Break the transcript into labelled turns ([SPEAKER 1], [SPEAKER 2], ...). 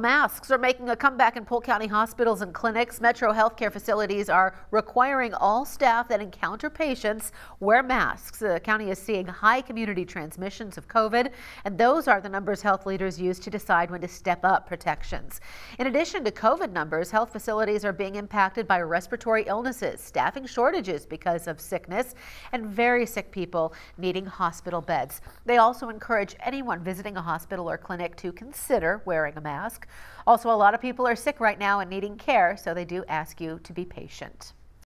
[SPEAKER 1] Masks are making a comeback in Polk County hospitals and clinics. Metro healthcare facilities are requiring all staff that encounter patients wear masks. The county is seeing high community transmissions of COVID, and those are the numbers health leaders use to decide when to step up protections. In addition to COVID numbers, health facilities are being impacted by respiratory illnesses, staffing shortages because of sickness, and very sick people needing hospital beds. They also encourage anyone visiting a hospital or clinic to consider wearing a mask. Also, a lot of people are sick right now and needing care, so they do ask you to be patient.